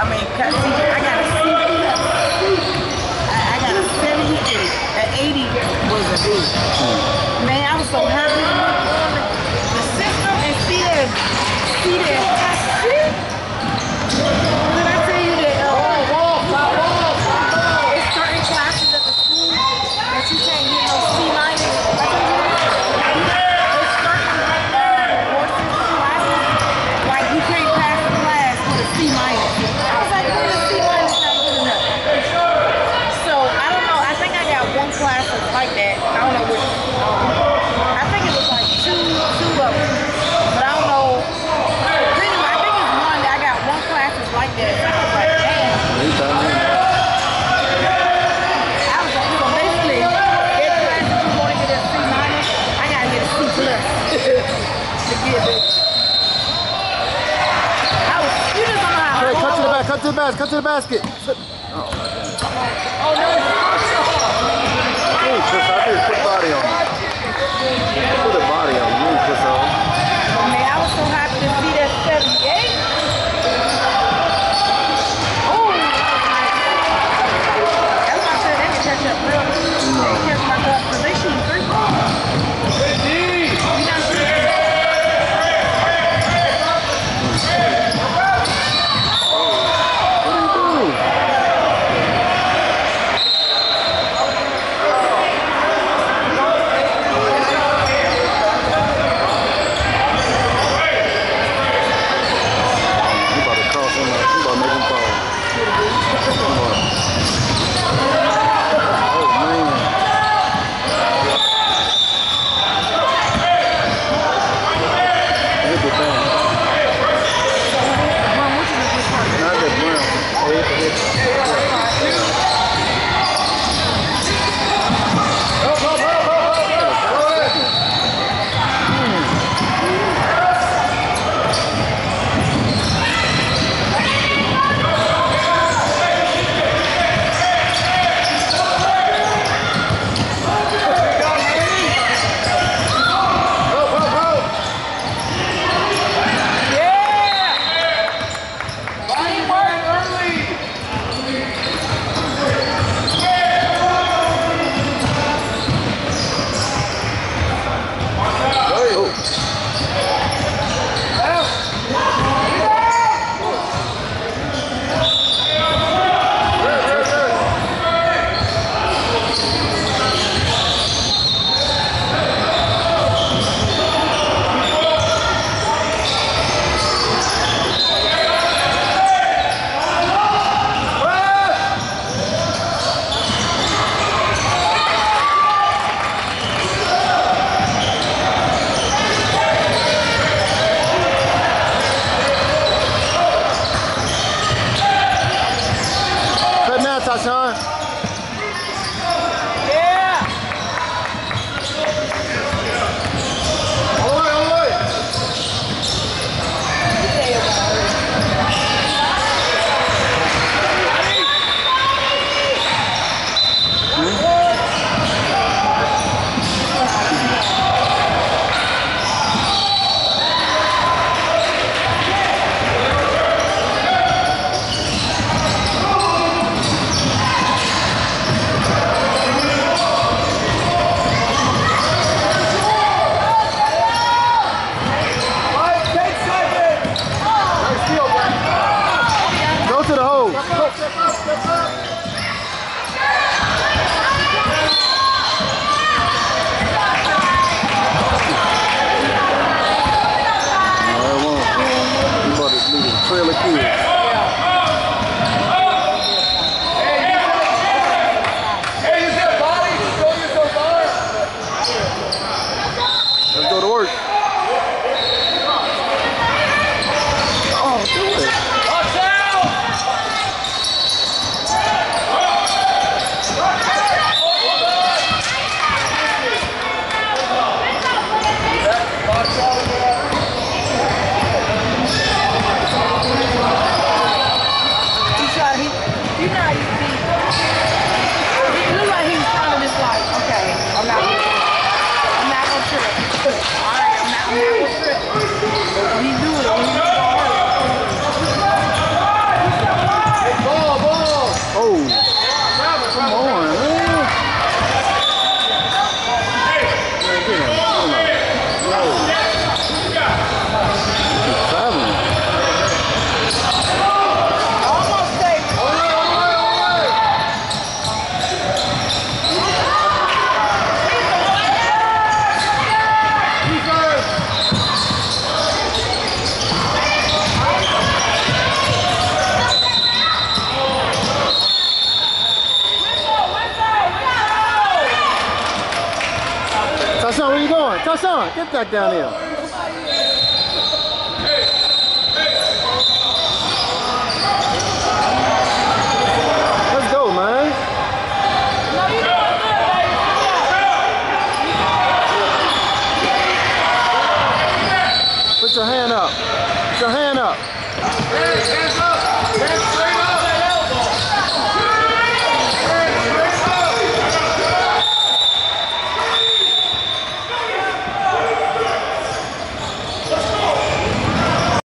I mean, see, I got a 60. I, I got a 78. An 80 was a a B. Man, I was so happy. like that. I don't know which. Um, I think it was like two, two of them. But I don't know. Really, I think it's one that I got one class that's like that. I was like. Cut to the basket. Cut to the basket. Oh, oh no. Just have your quick body on. Look at Hey! going? Tashawn, get back down here. Let's go, man. Put your hand up. Put your up.